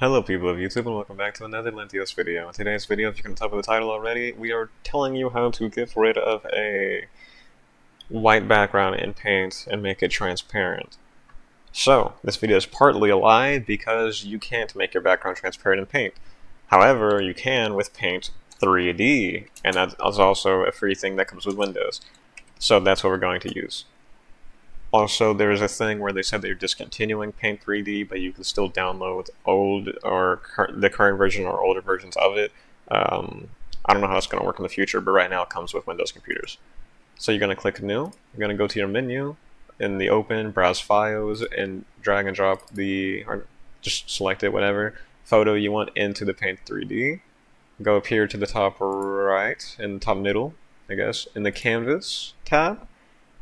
Hello people of YouTube and welcome back to another Lynnthethios video. In today's video, if you can tell by the title already, we are telling you how to get rid of a white background in Paint and make it transparent. So, this video is partly a lie because you can't make your background transparent in Paint. However, you can with Paint 3D, and that's also a free thing that comes with Windows. So that's what we're going to use. Also, there's a thing where they said they're discontinuing Paint 3D, but you can still download old or cur the current version or older versions of it. Um, I don't know how it's going to work in the future, but right now it comes with Windows computers. So you're going to click New. You're going to go to your menu in the Open, Browse Files, and drag and drop the, or just select it, whatever, photo you want into the Paint 3D. Go up here to the top right, in the top middle, I guess, in the Canvas tab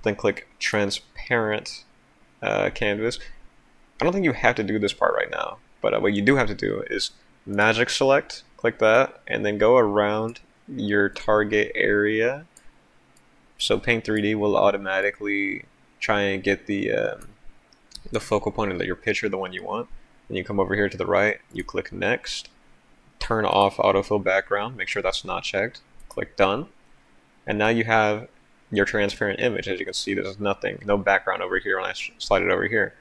then click transparent uh, canvas. I don't think you have to do this part right now, but uh, what you do have to do is magic select, click that, and then go around your target area. So Paint 3D will automatically try and get the um, the focal point of your picture, the one you want. And you come over here to the right, you click next, turn off autofill background, make sure that's not checked, click done. And now you have your transparent image. As you can see, there's nothing, no background over here when I slide it over here.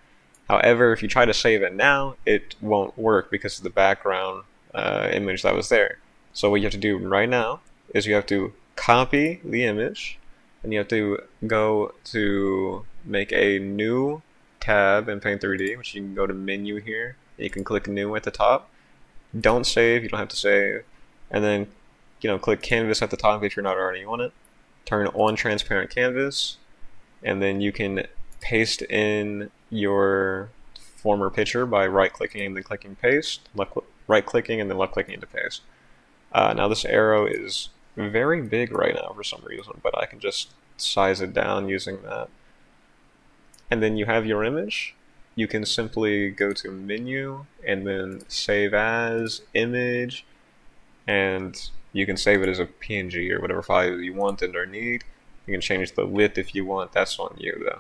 However, if you try to save it now, it won't work because of the background uh, image that was there. So what you have to do right now is you have to copy the image and you have to go to make a new tab in Paint 3D, which you can go to menu here. You can click new at the top. Don't save, you don't have to save. And then, you know, click canvas at the top if you're not already on it turn on transparent canvas, and then you can paste in your former picture by right clicking and then clicking paste, right clicking and then left clicking into paste. Uh, now this arrow is very big right now for some reason, but I can just size it down using that. And then you have your image. You can simply go to menu and then save as image and you can save it as a PNG or whatever file you want and or need. You can change the width if you want, that's on you though.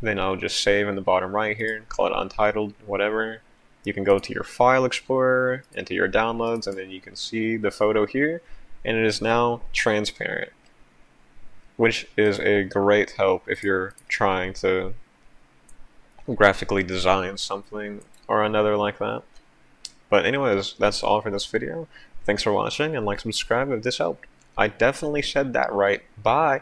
Then I'll just save in the bottom right here, call it untitled, whatever. You can go to your file explorer, into your downloads, and then you can see the photo here, and it is now transparent. Which is a great help if you're trying to graphically design something or another like that. But anyways, that's all for this video. Thanks for watching and like subscribe if this helped. I definitely said that right. Bye.